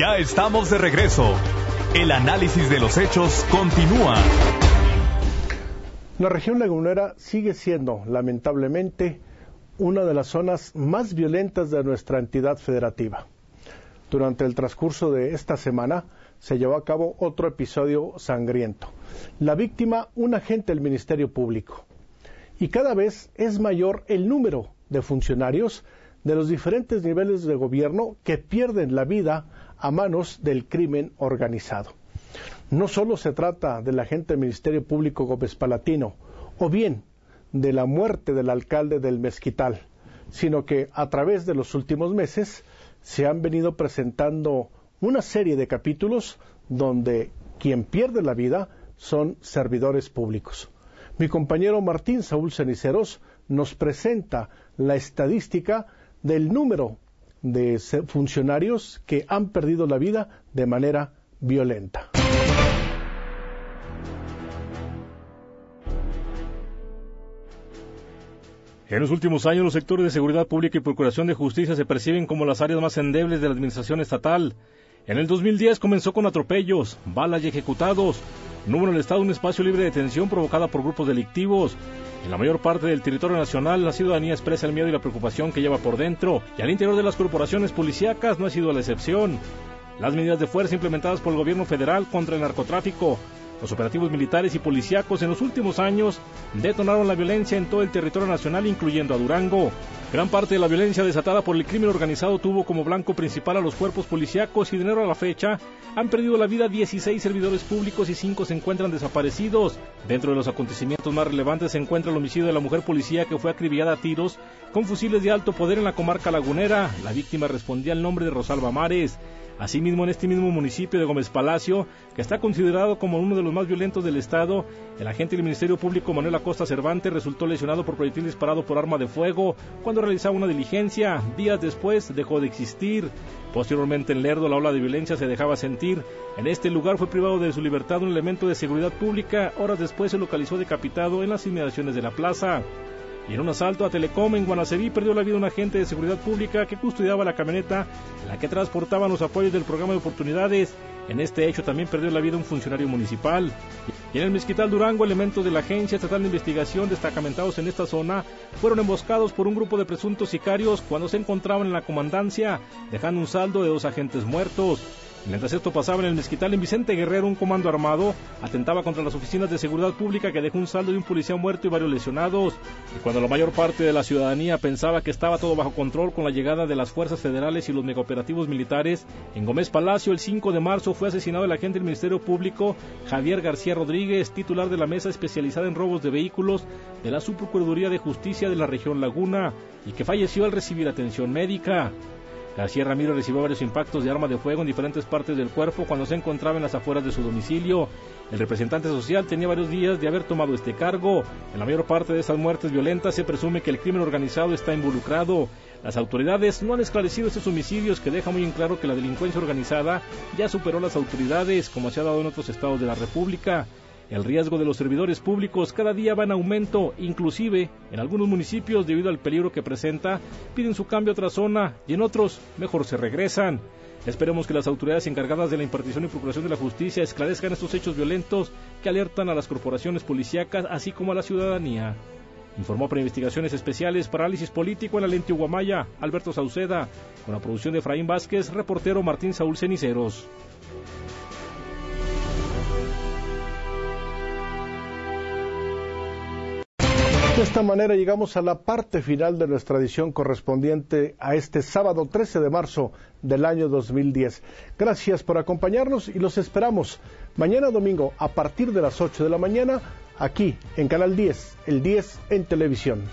Ya estamos de regreso. El análisis de los hechos continúa. La región lagunera sigue siendo, lamentablemente, una de las zonas más violentas de nuestra entidad federativa. Durante el transcurso de esta semana se llevó a cabo otro episodio sangriento. La víctima, un agente del Ministerio Público. Y cada vez es mayor el número de funcionarios de los diferentes niveles de gobierno que pierden la vida a manos del crimen organizado. No solo se trata del agente del Ministerio Público Gómez Palatino, o bien de la muerte del alcalde del Mezquital, sino que a través de los últimos meses se han venido presentando una serie de capítulos donde quien pierde la vida son servidores públicos. Mi compañero Martín Saúl Ceniceros nos presenta la estadística del número de funcionarios que han perdido la vida de manera violenta. En los últimos años, los sectores de seguridad pública y procuración de justicia se perciben como las áreas más endebles de la administración estatal. En el 2010 comenzó con atropellos, balas y ejecutados. No hubo el Estado un espacio libre de detención provocada por grupos delictivos. En la mayor parte del territorio nacional, la ciudadanía expresa el miedo y la preocupación que lleva por dentro, y al interior de las corporaciones policíacas no ha sido la excepción. Las medidas de fuerza implementadas por el gobierno federal contra el narcotráfico, los operativos militares y policíacos en los últimos años detonaron la violencia en todo el territorio nacional, incluyendo a Durango. Gran parte de la violencia desatada por el crimen organizado tuvo como blanco principal a los cuerpos policíacos y de enero a la fecha han perdido la vida 16 servidores públicos y 5 se encuentran desaparecidos. Dentro de los acontecimientos más relevantes se encuentra el homicidio de la mujer policía que fue acribillada a tiros con fusiles de alto poder en la comarca lagunera. La víctima respondía al nombre de Rosalba Mares. Asimismo, en este mismo municipio de Gómez Palacio, que está considerado como uno de los más violentos del estado, el agente del Ministerio Público Manuel Acosta Cervantes resultó lesionado por proyectil disparado por arma de fuego cuando realizaba una diligencia. Días después dejó de existir. Posteriormente en Lerdo la ola de violencia se dejaba sentir. En este lugar fue privado de su libertad un elemento de seguridad pública. Horas después se localizó decapitado en las inmediaciones de la plaza. Y en un asalto a Telecom en Guanaceví perdió la vida un agente de seguridad pública que custodiaba la camioneta en la que transportaban los apoyos del programa de oportunidades. En este hecho también perdió la vida un funcionario municipal. Y en el Mezquital Durango, elementos de la Agencia Estatal de Investigación destacamentados en esta zona fueron emboscados por un grupo de presuntos sicarios cuando se encontraban en la comandancia, dejando un saldo de dos agentes muertos. Mientras esto pasaba en el mezquital en Vicente Guerrero, un comando armado atentaba contra las oficinas de seguridad pública que dejó un saldo de un policía muerto y varios lesionados. Y cuando la mayor parte de la ciudadanía pensaba que estaba todo bajo control con la llegada de las fuerzas federales y los megaoperativos militares, en Gómez Palacio el 5 de marzo fue asesinado el agente del Ministerio Público Javier García Rodríguez, titular de la mesa especializada en robos de vehículos de la Subprocuraduría de Justicia de la región Laguna, y que falleció al recibir atención médica. García Ramiro recibió varios impactos de arma de fuego en diferentes partes del cuerpo cuando se encontraba en las afueras de su domicilio. El representante social tenía varios días de haber tomado este cargo. En la mayor parte de esas muertes violentas se presume que el crimen organizado está involucrado. Las autoridades no han esclarecido estos homicidios que deja muy en claro que la delincuencia organizada ya superó las autoridades, como se ha dado en otros estados de la República. El riesgo de los servidores públicos cada día va en aumento, inclusive en algunos municipios debido al peligro que presenta, piden su cambio a otra zona y en otros mejor se regresan. Esperemos que las autoridades encargadas de la impartición y procuración de la justicia esclarezcan estos hechos violentos que alertan a las corporaciones policíacas así como a la ciudadanía. Informó para investigaciones especiales Parálisis Político en la lente Guamaya, Alberto Sauceda, con la producción de Efraín Vázquez, reportero Martín Saúl Ceniceros. De esta manera llegamos a la parte final de nuestra edición correspondiente a este sábado 13 de marzo del año 2010. Gracias por acompañarnos y los esperamos mañana domingo a partir de las 8 de la mañana aquí en Canal 10, el 10 en televisión.